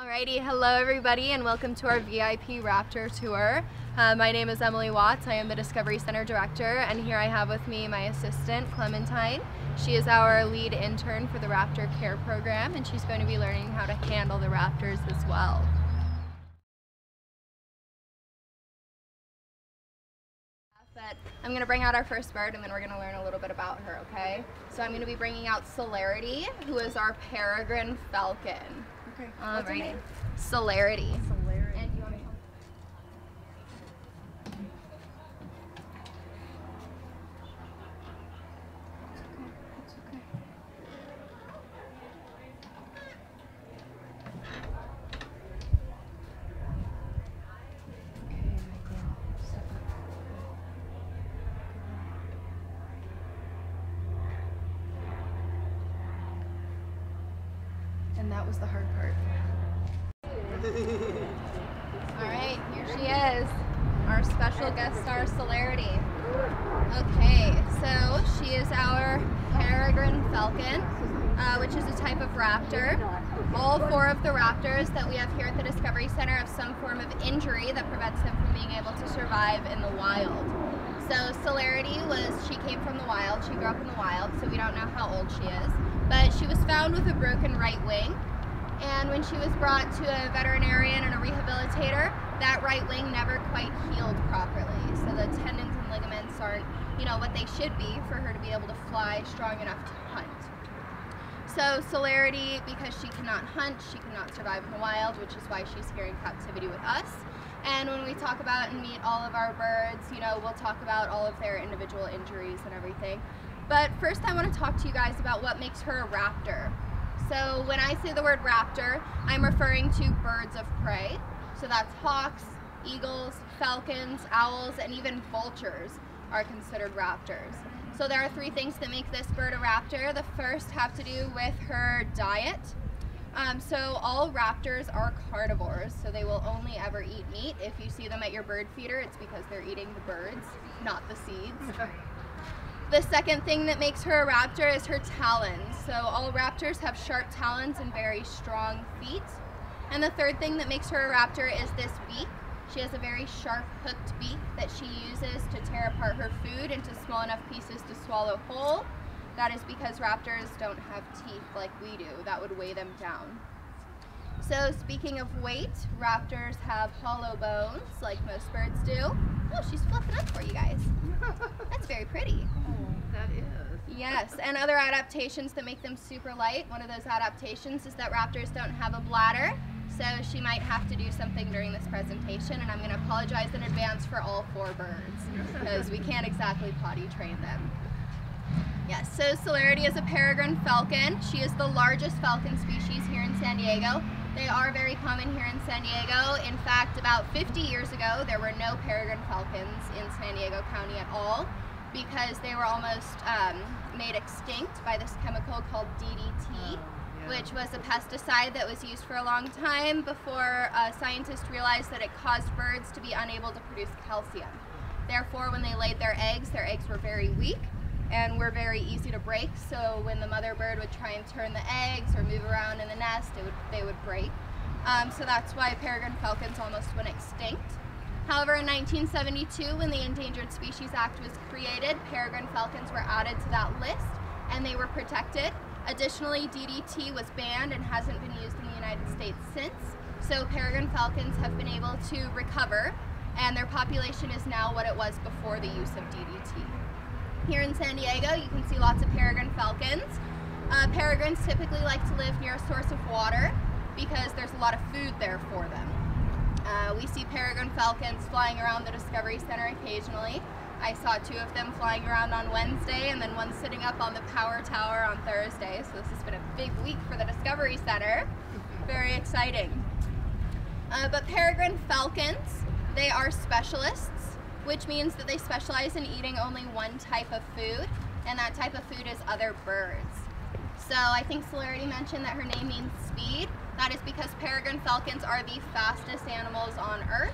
Alrighty, hello everybody and welcome to our VIP Raptor Tour. Uh, my name is Emily Watts, I am the Discovery Center Director and here I have with me my assistant Clementine. She is our lead intern for the Raptor Care Program and she's going to be learning how to handle the raptors as well. But I'm going to bring out our first bird and then we're going to learn a little bit about her, okay? So I'm going to be bringing out Celerity, who is our peregrine falcon. All What's right. Celerity. Celerity. And you want me And that was the hard part. All right, here she is, our special guest star, Celerity. Okay, so she is our peregrine falcon, uh, which is a type of raptor. All four of the raptors that we have here at the Discovery Center have some form of injury that prevents them from being able to survive in the wild. So Celerity was, she came from the wild, she grew up in the wild, so we don't know how old she is. But she was found with a broken right wing, and when she was brought to a veterinarian and a rehabilitator, that right wing never quite healed properly. So the tendons and ligaments aren't, you know, what they should be for her to be able to fly strong enough to hunt. So Celerity, because she cannot hunt, she cannot survive in the wild, which is why she's here in captivity with us. And when we talk about and meet all of our birds, you know, we'll talk about all of their individual injuries and everything. But first I want to talk to you guys about what makes her a raptor. So when I say the word raptor, I'm referring to birds of prey. So that's hawks, eagles, falcons, owls, and even vultures are considered raptors. So there are three things that make this bird a raptor. The first have to do with her diet. Um, so all raptors are carnivores, so they will only ever eat meat. If you see them at your bird feeder, it's because they're eating the birds, not the seeds. The second thing that makes her a raptor is her talons. So all raptors have sharp talons and very strong feet. And the third thing that makes her a raptor is this beak. She has a very sharp hooked beak that she uses to tear apart her food into small enough pieces to swallow whole. That is because raptors don't have teeth like we do. That would weigh them down. So speaking of weight, raptors have hollow bones like most birds do. Oh, she's fluffing up for you guys. That's very pretty. Yes, and other adaptations that make them super light. One of those adaptations is that raptors don't have a bladder, so she might have to do something during this presentation, and I'm going to apologize in advance for all four birds, because we can't exactly potty train them. Yes, so Celerity is a peregrine falcon. She is the largest falcon species here in San Diego. They are very common here in San Diego. In fact, about 50 years ago, there were no peregrine falcons in San Diego County at all because they were almost um, made extinct by this chemical called DDT, yeah. which was a pesticide that was used for a long time before uh, scientists realized that it caused birds to be unable to produce calcium. Therefore, when they laid their eggs, their eggs were very weak and were very easy to break. So when the mother bird would try and turn the eggs or move around in the nest, would, they would break. Um, so that's why peregrine falcons almost went extinct. However, in 1972, when the Endangered Species Act was created, peregrine falcons were added to that list and they were protected. Additionally, DDT was banned and hasn't been used in the United States since. So peregrine falcons have been able to recover and their population is now what it was before the use of DDT. Here in San Diego, you can see lots of peregrine falcons. Uh, peregrines typically like to live near a source of water because there's a lot of food there for them. Uh, we see peregrine falcons flying around the Discovery Center occasionally. I saw two of them flying around on Wednesday and then one sitting up on the power tower on Thursday. So this has been a big week for the Discovery Center. Very exciting. Uh, but peregrine falcons, they are specialists, which means that they specialize in eating only one type of food, and that type of food is other birds. So I think Celerity mentioned that her name means speed. That is because peregrine falcons are the fastest animals on Earth.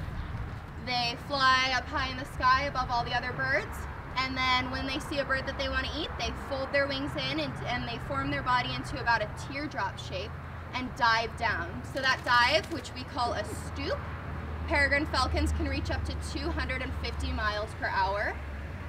They fly up high in the sky above all the other birds, and then when they see a bird that they want to eat, they fold their wings in and, and they form their body into about a teardrop shape, and dive down. So that dive, which we call a stoop, peregrine falcons can reach up to 250 miles per hour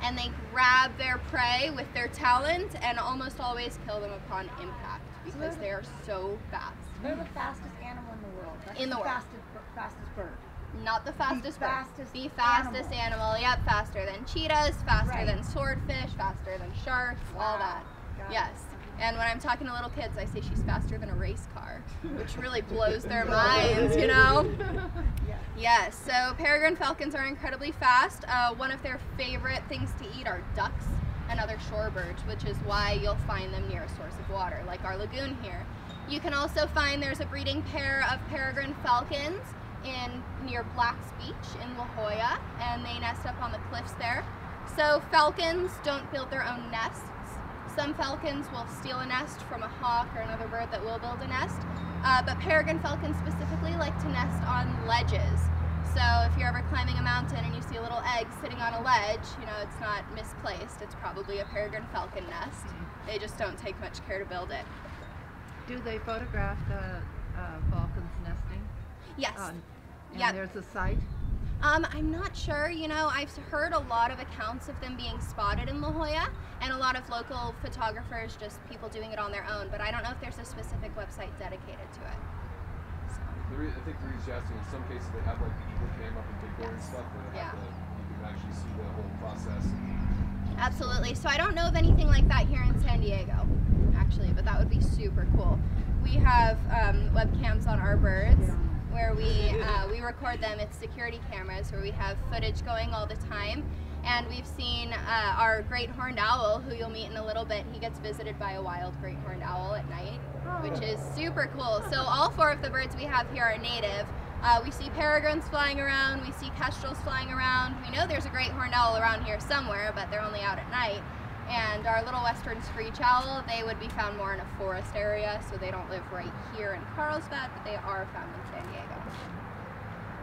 and they grab their prey with their talons and almost always kill them upon impact because they are so fast. They're the fastest animal in the world. That's In the the world. fastest, fastest bird. Not the fastest bird. fastest the fastest animal. Yep, faster than cheetahs, faster Right. than swordfish, faster than sharks, all that. Got it. Yes. And when I'm talking to little kids, I say she's faster than a race car, which really blows their minds, you know? Yeah. Yes, so peregrine falcons are incredibly fast. Uh, one of their favorite things to eat are ducks and other shorebirds, which is why you'll find them near a source of water, like our lagoon here. You can also find there's a breeding pair of peregrine falcons in near Black's Beach in La Jolla, and they nest up on the cliffs there. So falcons don't build their own nests. Some falcons will steal a nest from a hawk or another bird that will build a nest, uh, but peregrine falcons specifically like to nest on ledges. So if you're ever climbing a mountain and you see a little egg sitting on a ledge, you know it's not misplaced. It's probably a peregrine falcon nest. They just don't take much care to build it. Do they photograph the uh, falcons nesting? Yes. On- and Yeah. there's a site? Um, I'm not sure. You know, I've heard a lot of accounts of them being spotted in La Jolla, and a lot of local photographers, just people doing it on their own. But I don't know if there's a specific website dedicated to it. Re- I think the reason you asking, in some cases they have like the Eagle Cam up in Big Bear and stuff where they have Yeah. the, you can actually see the whole process. absolutely. So I don't know of anything like that here in San Diego, actually, but that would be super cool. We have um, webcams on our birds where we uh, we record them. It's security cameras where we have footage going all the time. And we've seen uh, our great horned owl, who you'll meet in a little bit. He gets visited by a wild great horned owl at night, which is super cool. So all four of the birds we have here are native. Uh, we see peregrines flying around. We see kestrels flying around. We know there's a great horned owl around here somewhere, but they're only out at night. And our little western screech owl, they would be found more in a forest area, so they don't live right here in Carlsbad, but they are found in San Diego.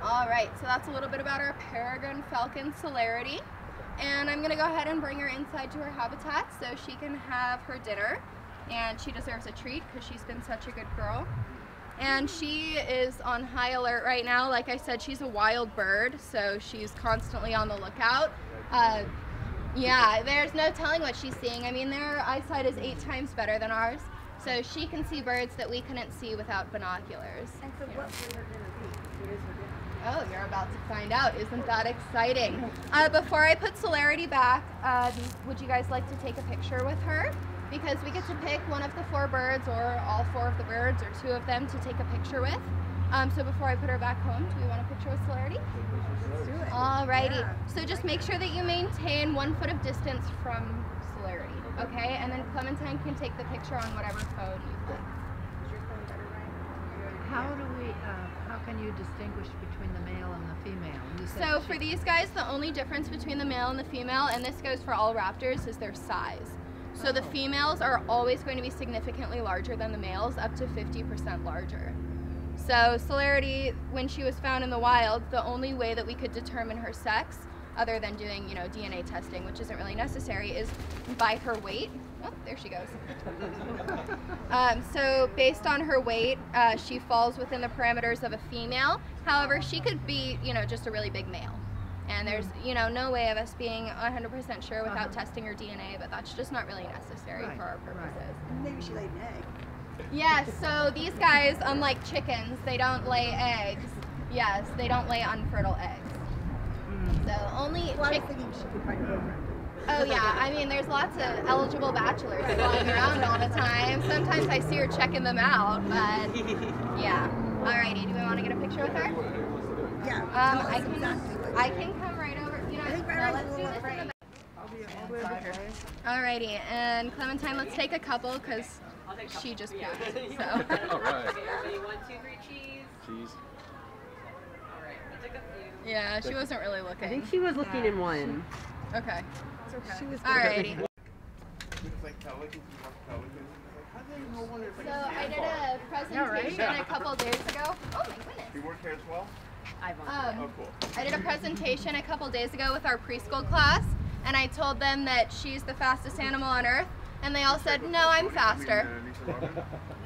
All right, so that's a little bit about our peregrine falcon celerity. And I'm gonna go ahead and bring her inside to her habitat so she can have her dinner. And she deserves a treat because she's been such a good girl. And she is on high alert right now. Like I said, she's a wild bird, so she's constantly on the lookout. Uh, yeah, there's no telling what she's seeing. I mean, their eyesight is eight times better than ours, so she can see birds that we couldn't see without binoculars. And so what? Oh, you're about to find out. Isn't that exciting? Uh, before I put Celerity back, um, would you guys like to take a picture with her? Because we get to pick one of the four birds, or all four of the birds, or two of them to take a picture with. Um, so before I put her back home, do we want a picture with Celerity? Let's do it. Alrighty. Yeah. So just make sure that you maintain one foot of distance from Celerity, okay? And then Clementine can take the picture on whatever phone you'd like. Is your phone better, Ryan? How do we, uh, how can you distinguish between the male and the female? So for these guys, the only difference between the male and the female, and this goes for all raptors, is their size. So the Oh. females are always going to be significantly larger than the males, up to 50% larger. So Celerity, when she was found in the wild, the only way that we could determine her sex, other than doing, you know, DNA testing, which isn't really necessary, is by her weight. Oh, there she goes. Um, so based on her weight, uh, she falls within the parameters of a female. However, she could be, you know, just a really big male. And there's, you know, no way of us being 100% sure without Uh-huh. testing her DNA, but that's just not really necessary Right, for our right. purposes. Maybe she laid an egg. Yes, so these guys, unlike chickens, they don't lay eggs. Yes, they don't lay unfertile eggs. Mm. So only Well, I was thinking she could find a. Oh yeah, I mean, there's lots of eligible bachelors flying around all the time. Sometimes I see her checking them out, but yeah. Alrighty, do we want to get a picture with her? Hey, let's do it. Yeah. Um, I can, I can come right over. You know, no, let's do this in the back. All the way over here. Alrighty, and Clementine, let's take a couple because she just pooped. So. all right. One, two, three, cheese. Cheese. All right, I took a few. Yeah, she wasn't really looking. I think she was looking in one. Okay. It's okay. She was Alrighty. It's like pelicans, you watch pelicans. It's like, how do they know when it's like So a I did a presentation a couple days ago. Oh my goodness. You work here as well? Um, Oh, cool. I did a presentation a couple days ago with our preschool class, and I told them that she's the fastest animal on earth, and they all said, "No, I'm faster."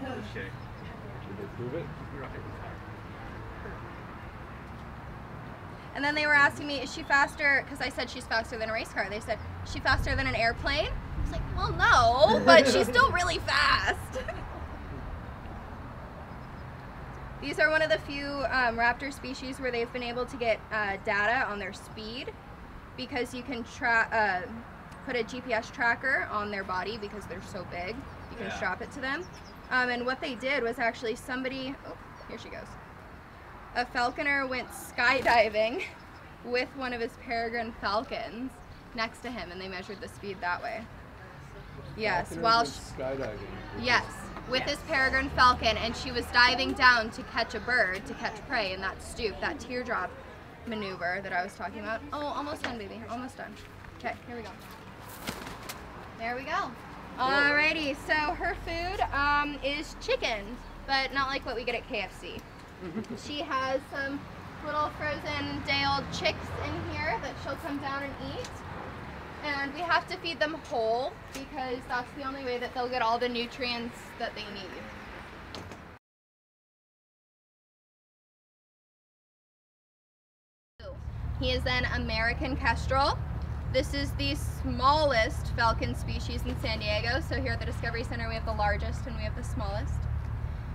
Okay. Move it. And then they were asking me, is she faster? Because I said she's faster than a race car. They said, is she faster than an airplane? I was like, well, no, but she's still really fast. These are one of the few um, raptor species where they've been able to get uh, data on their speed because you can tra- uh, put a GPS tracker on their body because they're so big. You can Yeah. strap it to them. Um, and what they did was actually somebody, oh, here she goes. A falconer went skydiving with one of his peregrine falcons next to him and they measured the speed that way. Yes, Falconer while went skydiving. Yes, with his peregrine falcon, and she was diving down to catch a bird, to catch prey in that stoop, that teardrop maneuver that I was talking about. Oh, almost done, baby. Almost done. Okay, here we go. There we go. Alrighty, so her food um, is chicken, but not like what we get at KFC. Mm-hmm. she has some little frozen day-old chicks in here that she'll come down and eat. And we have to feed them whole because that's the only way that they'll get all the nutrients that they need. He is an American kestrel. This is the smallest falcon species in San Diego. So here at the Discovery Center we have the largest and we have the smallest.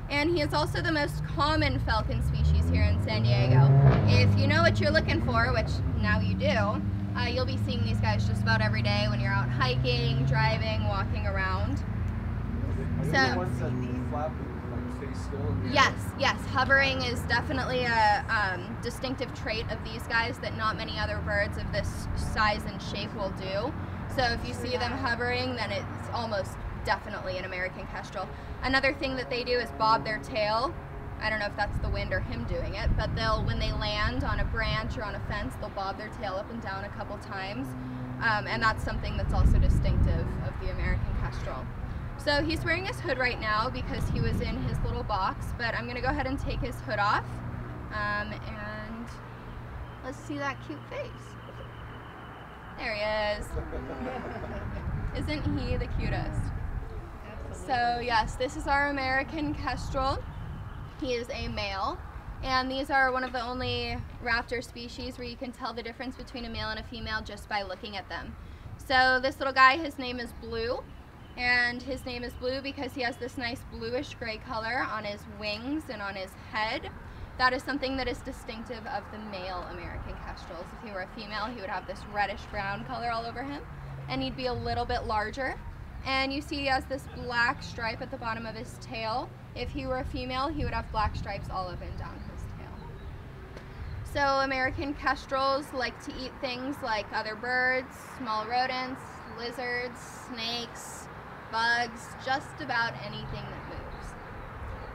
And he is also the most common falcon species here in San Diego. If you know what you're looking for, which now you do, uh, you'll be seeing these guys just about every day when you're out hiking, driving, walking around. Are they So- the ones that flap and like stay still? in the air? Yes, yes, hovering is definitely a um, distinctive trait of these guys that not many other birds of this size and shape will do. So if you see them hovering, then it's almost definitely an American kestrel. Another thing that they do is bob their tail. I don't know if that's the wind or him doing it, but they'll, when they land on a branch or on a fence, they'll bob their tail up and down a couple times. Um, and that's something that's also distinctive of the American kestrel. So he's wearing his hood right now because he was in his little box, but I'm gonna go ahead and take his hood off. Um, and let's see that cute face. There he is. Isn't he the cutest? So yes, this is our American kestrel. He is a male. And these are one of the only raptor species where you can tell the difference between a male and a female just by looking at them. So this little guy, his name is Blue. And his name is Blue because he has this nice bluish gray color on his wings and on his head. That is something that is distinctive of the male American kestrels. If he were a female, he would have this reddish brown color all over him. And he'd be a little bit larger. And you see he has this black stripe at the bottom of his tail. If he were a female, he would have black stripes all up and down his tail. So American kestrels like to eat things like other birds, small rodents, lizards, snakes, bugs, just about anything that moves.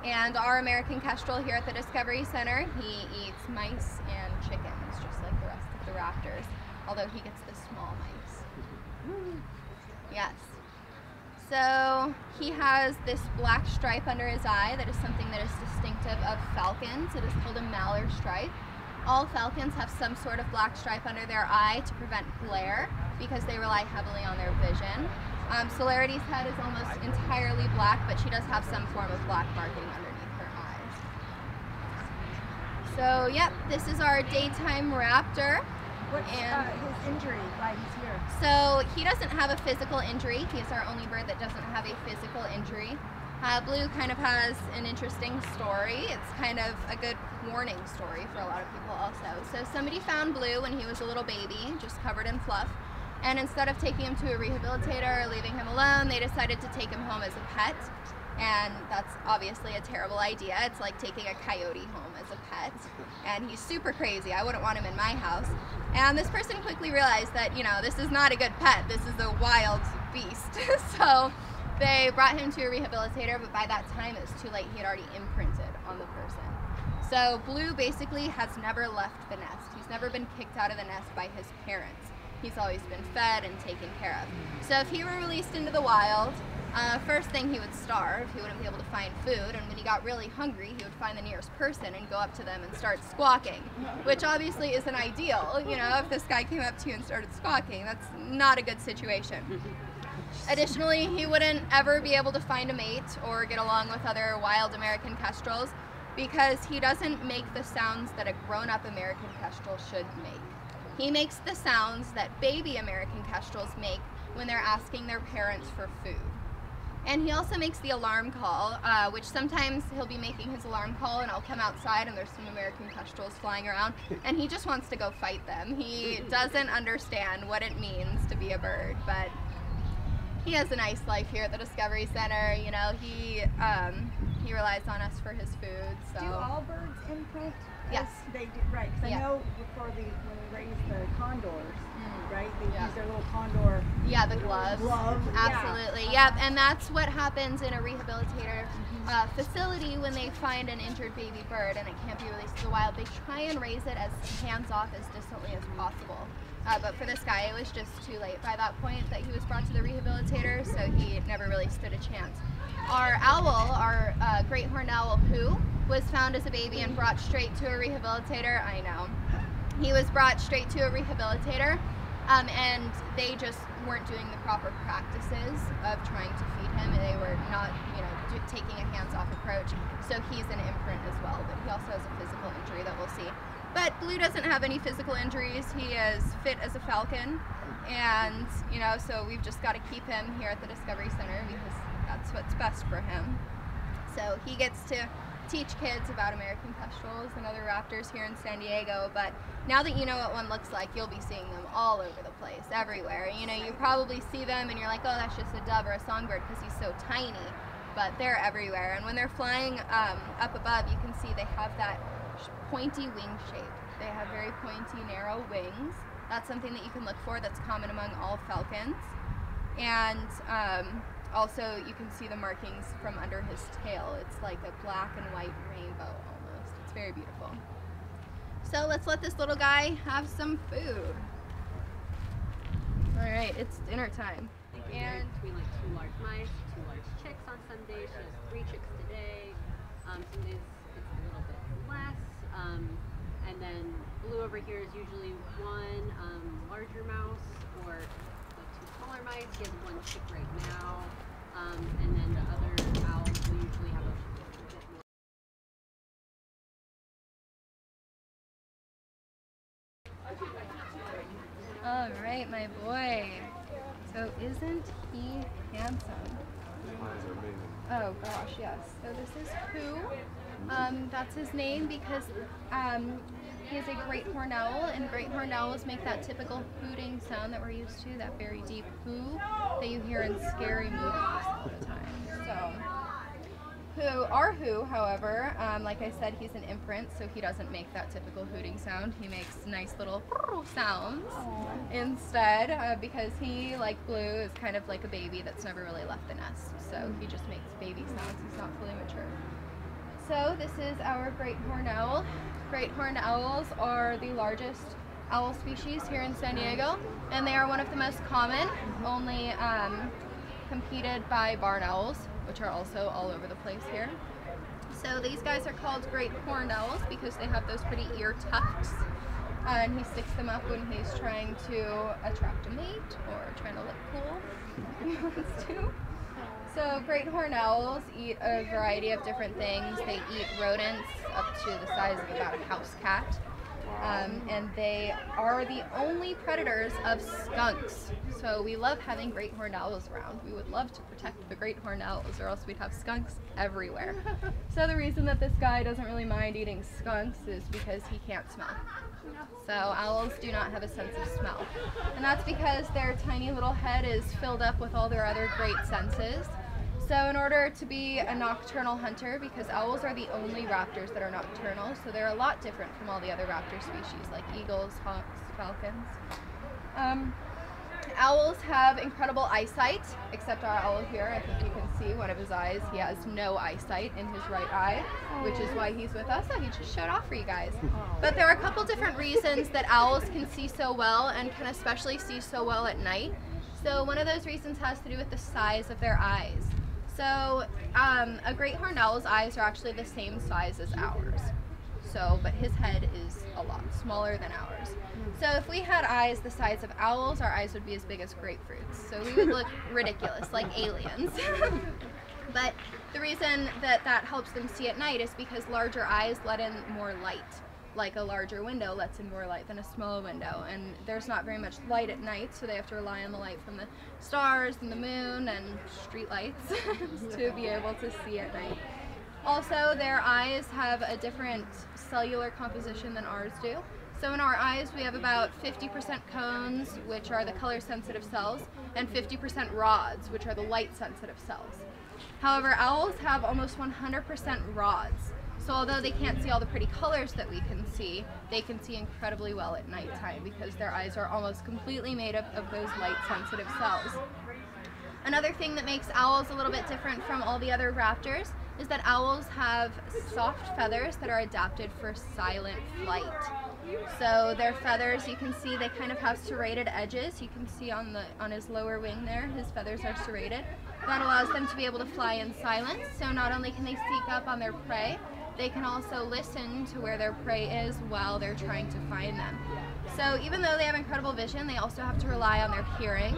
And our American kestrel here at the Discovery Center, he eats mice and chickens, just like the rest of the raptors, although he gets the small mice. Yes. So he has this black stripe under his eye that is something that is distinctive of falcons. It is called a malar stripe. All falcons have some sort of black stripe under their eye to prevent glare because they rely heavily on their vision. Um, Celerity's head is almost entirely black, but she does have some form of black marking underneath her eyes. So, yep, this is our daytime raptor. What's uh, his injury? Why he's here? So he doesn't have a physical injury. He's our only bird that doesn't have a physical injury. Uh, Blue kind of has an interesting story. It's kind of a good warning story for a lot of people also. So somebody found Blue when he was a little baby, just covered in fluff. And instead of taking him to a rehabilitator or leaving him alone, they decided to take him home as a pet. And that's obviously a terrible idea. It's like taking a coyote home as a pet. And he's super crazy. I wouldn't want him in my house. And this person quickly realized that, you know, this is not a good pet. This is a wild beast. so they brought him to a rehabilitator, but by that time it was too late. He had already imprinted on the person. So Blue basically has never left the nest. He's never been kicked out of the nest by his parents. He's always been fed and taken care of. So if he were released into the wild, uh, first thing he would starve. He wouldn't be able to find food, and when he got really hungry, he would find the nearest person and go up to them and start squawking, which obviously isn't ideal. You know, if this guy came up to you and started squawking, that's not a good situation. Additionally, he wouldn't ever be able to find a mate or get along with other wild American kestrels because he doesn't make the sounds that a grown up American kestrel should make. He makes the sounds that baby American kestrels make when they're asking their parents for food. And he also makes the alarm call, uh, which sometimes he'll be making his alarm call and I'll come outside and there's some American kestrels flying around and he just wants to go fight them. He doesn't understand what it means to be a bird, but he has a nice life here at the Discovery Center. You know, he um, he relies on us for his food. So Do all birds imprint? Yes. They do, right, because Yeah. I know before the, when we raise the condors, right, they Yeah. use their little condor yeah, the gloves. glove. yeah. Absolutely. Yep. And that's what happens in a rehabilitator uh, facility when they find an injured baby bird and it can't be released to the wild. They try and raise it as hands off as distantly as possible. Uh, but for this guy, it was just too late by that point that he was brought to the rehabilitator, so he never really stood a chance. Our owl, our uh, great horned owl, who was found as a baby and brought straight to a rehabilitator. I know. He was brought straight to a rehabilitator, um, and they just weren't doing the proper practices of trying to feed him. They were not, you know, do, taking a hands-off approach. So he's an imprint as well, but he also has a physical injury that we'll see. But Blue doesn't have any physical injuries. He is fit as a falcon, and you know, so we've just got to keep him here at the Discovery Center because that's what's best for him. So he gets to teach kids about American kestrels and other raptors here in San Diego. But now that you know what one looks like, you'll be seeing them all over the place, everywhere. You know, you probably see them and you're like, oh, that's just a dove or a songbird because he's so tiny. But they're everywhere. And when they're flying um, up above, you can see they have that pointy wing shape. They have very pointy, narrow wings. That's something that you can look for that's common among all falcons. And um, also, you can see the markings from under his tail. It's like a black and white rainbow almost. It's very beautiful. So let's let this little guy have some food. All right, it's dinner time. And between like two large mice, two large chicks on some days. She has three chicks today. Um, some days it's a little bit less. And then blue over here is usually one um, larger mouse or the two smaller mice. He has one chick right now. Um, and then the other owls will usually have a, a bit more. all right, my boy. So isn't he handsome? Eyes are amazing. Oh gosh, yes. So this is Who. Um, that's his name because um, he is a great horned owl, and great horned owls make that typical hooting sound that we're used to, that very deep who that you hear in scary movies all the time. So, who, our who, however, um, like I said, he's an imprint, so he doesn't make that typical hooting sound. He makes nice little sounds instead uh, because he, like Blue, is kind of like a baby that's never really left the nest. So he just makes baby sounds. He's not fully mature. So this is our great horned owl. Great horned owls are the largest owl species here in San Diego, and they are one of the most common, only um, competed by barn owls, which are also all over the place here. So these guys are called great horned owls because they have those pretty ear tufts. Uh, and he sticks them up when he's trying to attract a mate or trying to look cool. He wants to. So great horned owls eat a variety of different things. They eat rodents up to the size of about a house cat. Um, and they are the only predators of skunks. So we love having great horned owls around. We would love to protect the great horned owls, or else we'd have skunks everywhere. so the reason that this guy doesn't really mind eating skunks is because he can't smell. So owls do not have a sense of smell. And that's because their tiny little head is filled up with all their other great senses. So in order to be a nocturnal hunter, because owls are the only raptors that are nocturnal, so they're a lot different from all the other raptor species like eagles, hawks, falcons. Um, owls have incredible eyesight, except our owl here. I think you can see one of his eyes. He has no eyesight in his right eye, which is why he's with us. Oh, he just showed off for you guys. But there are a couple different reasons that owls can see so well and can especially see so well at night. So one of those reasons has to do with the size of their eyes. So um, a great horned owl's eyes are actually the same size as ours. So, but his head is a lot smaller than ours. So if we had eyes the size of owls, our eyes would be as big as grapefruits. So we would look ridiculous, like aliens. but the reason that that helps them see at night is because larger eyes let in more light. Like a larger window lets in more light than a small window, and there's not very much light at night, so they have to rely on the light from the stars and the moon and street lights to be able to see at night. Also, their eyes have a different cellular composition than ours do. So in our eyes, we have about 50% cones, which are the color sensitive cells, and 50% rods, which are the light sensitive cells. However, owls have almost 100% rods. So although they can't see all the pretty colors that we can see, they can see incredibly well at nighttime because their eyes are almost completely made up of those light sensitive cells. Another thing that makes owls a little bit different from all the other raptors is that owls have soft feathers that are adapted for silent flight. So their feathers, you can see they kind of have serrated edges. You can see on the on his lower wing there, his feathers are serrated. That allows them to be able to fly in silence. So not only can they sneak up on their prey, they can also listen to where their prey is while they're trying to find them. So even though they have incredible vision, they also have to rely on their hearing.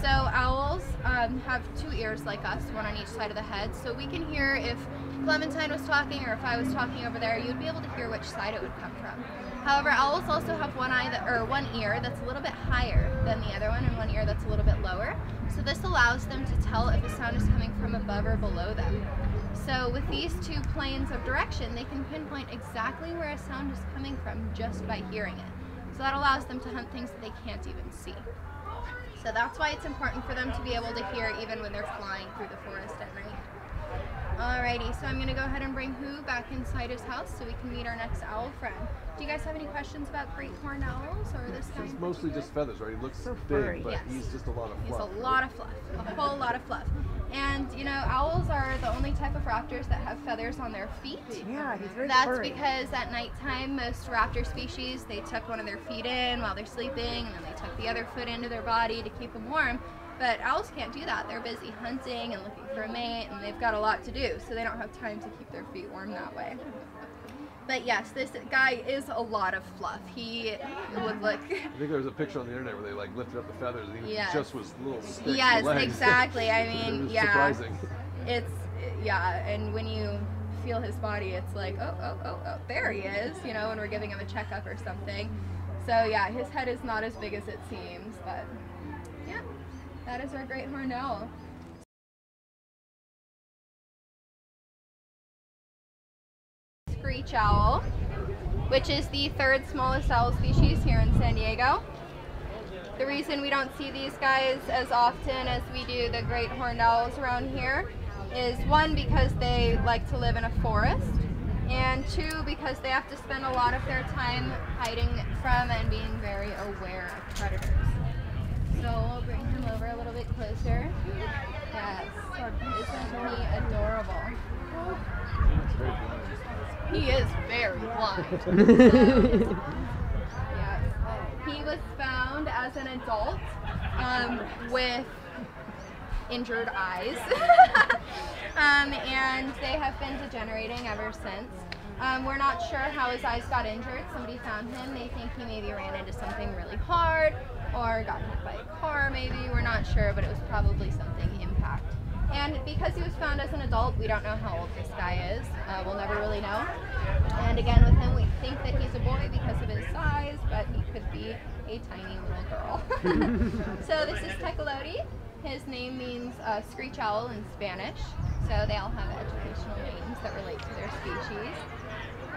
So owls um, have two ears like us, one on each side of the head. So we can hear if Clementine was talking or if I was talking over there, you'd be able to hear which side it would come from. However, owls also have one eye that, or one ear that's a little bit higher than the other one and one ear that's a little bit lower. So this allows them to tell if a sound is coming from above or below them. So with these two planes of direction, they can pinpoint exactly where a sound is coming from just by hearing it. So that allows them to hunt things that they can't even see. So that's why it's important for them to be able to hear even when they're flying through the forest at night. Alrighty, so I'm gonna go ahead and bring Who back inside his house so we can meet our next owl friend. Do you guys have any questions about great horned owls or this guy? He's mostly just feathers, right? He looks So big, furry. but Yes. he's just a lot of fluff. He's fluff. a lot of fluff, a whole lot of fluff. And you know, owls are the only type of raptors that have feathers on their feet. Yeah, he's very That's furry. because at nighttime, most raptor species, they tuck one of their feet in while they're sleeping, and then they tuck the other foot into their body to keep them warm. But owls can't do that. They're busy hunting and looking for a mate, and they've got a lot to do, so they don't have time to keep their feet warm that way. But yes, this guy is a lot of fluff. He would look. I think there was a picture on the internet where they like lifted up the feathers and he Yes. just was little sticks. Yes, exactly. I mean, was yeah. Surprising. it's yeah and when you feel his body it's like oh oh oh oh there he is you know when we're giving him a checkup or something so yeah his head is not as big as it seems but that is our great horned owl screech owl which is the third smallest owl species here in san diego the reason we don't see these guys as often as we do the great horned owls around here is one because they like to live in a forest and two because they have to spend a lot of their time hiding from and being very aware of predators. So we'll bring him over a little bit closer. Yes, isn't he adorable? He is very blind. Yes. He was found as an adult um, with injured eyes. um, and they have been degenerating ever since. Um, we're not sure how his eyes got injured. Somebody found him. They think he maybe ran into something really hard or got hit by a car, maybe. We're not sure, but it was probably something impact. And because he was found as an adult, we don't know how old this guy is. Uh, we'll never really know. And again, with him, we think that he's a boy because of his size, but he could be a tiny little girl. so this is Tecolote. His name means uh, screech owl in Spanish. So they all have educational names that relate to their species.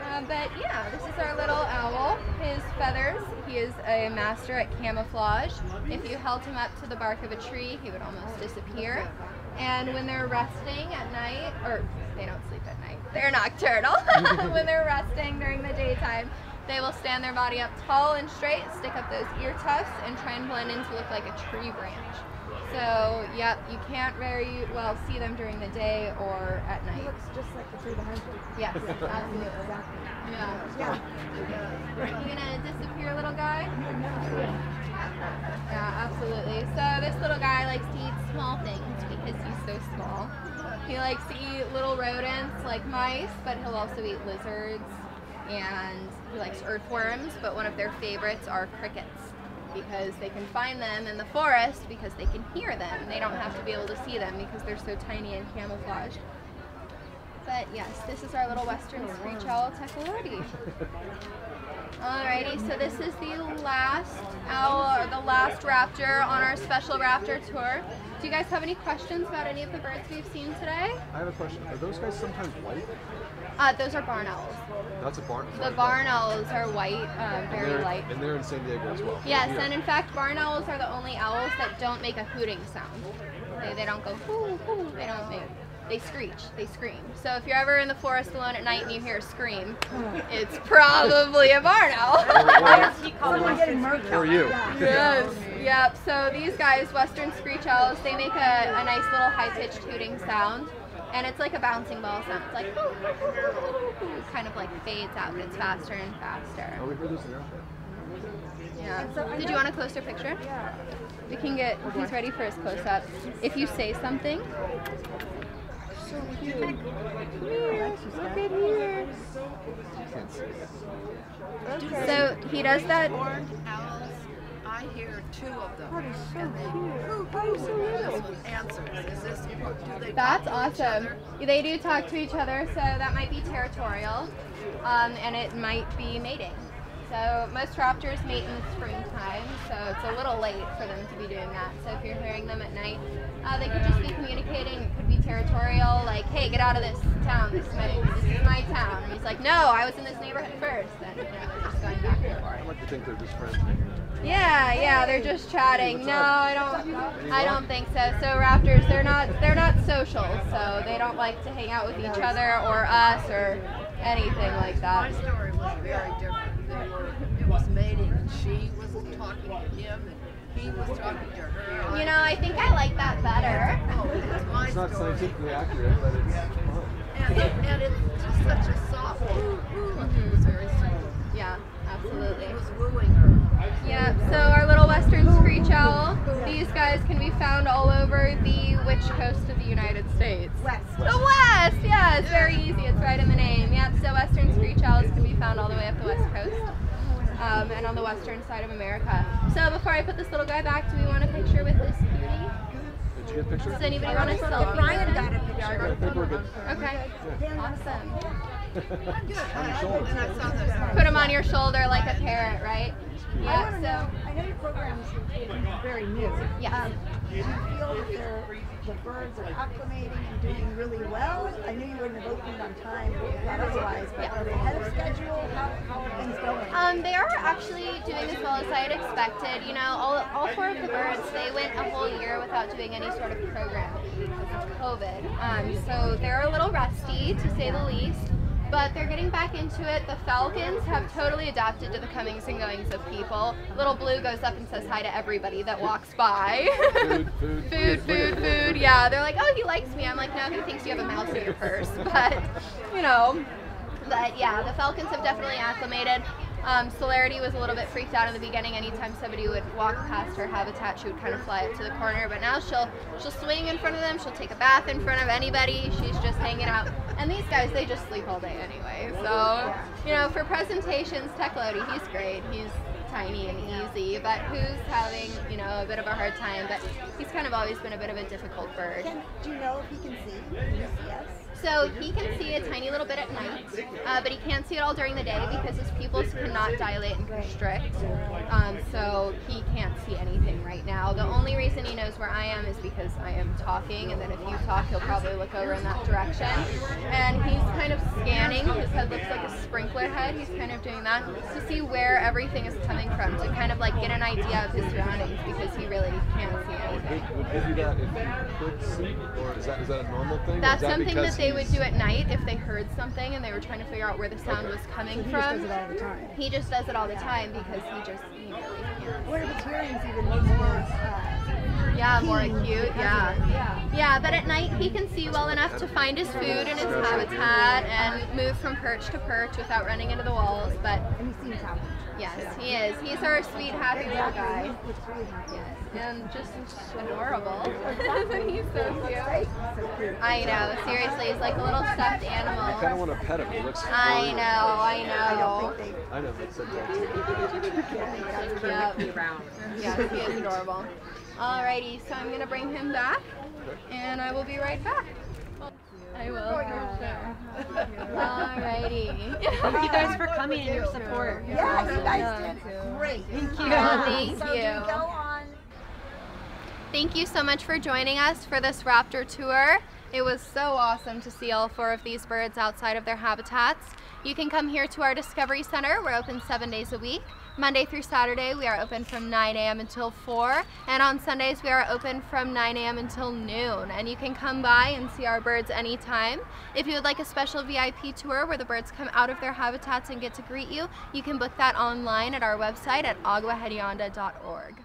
Uh, but yeah, this is our little owl. His feathers, he is a master at camouflage. If you held him up to the bark of a tree, he would almost disappear. And when they're resting at night, or they don't sleep at night, they're nocturnal. when they're resting during the daytime, they will stand their body up tall and straight, stick up those ear tufts, and try and blend in to look like a tree branch. So, yep, you can't very well see them during the day or at night. looks just like the tree behind you. Yes, absolutely. Exactly. Yeah. Yeah. You gonna disappear, little guy? Yeah, absolutely. So this little guy likes to eat small things because he's so small. He likes to eat little rodents like mice, but he'll also eat lizards, and he likes earthworms, but one of their favorites are crickets because they can find them in the forest because they can hear them. They don't have to be able to see them because they're so tiny and camouflaged. But yes, this is our little western screech owl tecolote. Alrighty, so this is the last owl or the last raptor on our special raptor tour. Do you guys have any questions about any of the birds we've seen today? I have a question. Are those guys sometimes white? Uh, those are barn owls. That's a barn. Owl. The barn owls are white, um, very they're- light. And they're in San Diego as well. Yes, Yeah. and in fact, barn owls are the only owls that don't make a hooting sound. They, they don't go hoo hoo. They don't make. They screech. They scream. So if you're ever in the forest alone at night and you hear a scream, it's probably a barn owl. Someone getting murdered. Or you. yes. Yep. So these guys, western screech owls, they make a, a nice little high-pitched hooting sound. And it's like a bouncing ball sound. It's like kind of like fades out, but it's faster and faster. Oh, we heard this in airplane. Yeah. Did you want a closer picture? Yeah. We can get, he's ready for his close up. If you say something. Look at here. So he does that. I hear two of them. and they coo, coo, coo, answers. Is this, do they That's talk to each awesome. They do talk to each other, so that might be territorial, um, and it might be mating. So most raptors mate in the springtime, so it's a little late for them to be doing that. So if you're hearing them at night, uh, they could just be communicating. It could be territorial, like, "Hey, get out of this town. This is my, this is my town." And he's like, "No, I was in this neighborhood first. And you know, they're just going back and forth. I forth. like to think they're just friends. Yeah, yeah, they're just chatting. No, I don't. I don't think so. So raptors, they're not. They're not social. So they don't like to hang out with each other or us or anything like My that. story was very different. They were, it was mating, and she was talking to him, and he was talking to her. You know, I think I like that better. It's not scientifically accurate, but it's fun. And, and it's just such a soft woo woo. It was very sweet. Yeah, absolutely. He was wooing her. Yeah. So our little western screech owl. These guys can be found all over the which coast of the United States? West. The West. Yeah, it's very easy. It's right in the name. Yeah, So western screech owls can be found all the way up the west coast. Um, and on the western side of America. So before I put this little guy back, do we want a picture with this cutie? Did you get a picture? Does anybody want a selfie? Brian got a I picture. think we're good. Okay. Awesome. I'm good. On your I, shoulder. I. Put him on your shoulder like a parrot, right? I Yeah. want to know, So I know your program is very new. Yeah. Um, do you feel that they're, the birds are acclimating and doing really well? I knew you wouldn't have opened on time, otherwise, but are they ahead of schedule? How, how are things going? Um, they are actually doing as well as I had expected. You know, all, all four of the birds, they went a whole year without doing any sort of programming because of COVID. Um, so they're a little rusty, to say the least. But they're getting back into it. The falcons have totally adapted to the comings and goings of people. Little Blue goes up and says hi to everybody that walks by. Food, food, food, food, food. Yeah, they're like, oh, he likes me. I'm like, no, he thinks you have a mouse in your purse. But, you know, but yeah, the Falcons have definitely acclimated. Um, Celerity was a little bit freaked out in the beginning. Anytime somebody would walk past her habitat, she would kind of fly up to the corner. But now she'll she'll swing in front of them. She'll take a bath in front of anybody. She's just hanging out. And these guys, they just sleep all day anyway. So, you know, for presentations, Tecolote, he's great. He's tiny and easy. But who's having, you know, a bit of a hard time? But he's kind of always been a bit of a difficult bird. Can, do you know if he can see? Us? So he can see a tiny little bit at night, uh, but he can't see it all during the day because his pupils cannot dilate and constrict. Um, so he can't see anything right now. The only reason he knows where I am is because I am talking, and then if you talk, he'll probably look over in that direction. And he's kind of scanning. His head looks like a sprinkler head. He's kind of doing that to see where everything is coming from, to kind of like get an idea of his surroundings because he really can't see anything. Would, would they do that if you could see, or is that is that a normal thing? That's that something that they would do at night if they heard something and they were trying to figure out where the sound was coming He just from. does it all the time. He just does it all the time because he just he really can't. What if hearing's even more, uh, Yeah, more acute. Yeah. Yeah. Yeah, but at night he can see well enough to find his food and his habitat and move from perch to perch without running into the walls. But And he seems happy. Yes, he is. He's our sweet, happy little guy. Looks really happy. Yes, and just adorable. He's so cute. I know, seriously. He's like a little stuffed animal. I kind of want to pet him. He looks. I know, I I know. don't think they I know. That's said that too. Yep. Yeah, he is adorable. Alrighty, so I'm gonna bring him back, and I will be right back. I will. Uh-huh. Alrighty. Thank you guys for coming and your support. Yeah, you guys did great. Thank you. Thank so you. go on. Thank you so much for joining us for this raptor tour. It was so awesome to see all four of these birds outside of their habitats. You can come here to our Discovery Center. We're open seven days a week. Monday through Saturday, we are open from 9 a.m. until 4. And on Sundays, we are open from 9 a.m. until noon. And you can come by and see our birds anytime. If you would like a special VIP tour where the birds come out of their habitats and get to greet you, you can book that online at our website at aguahedionda.org.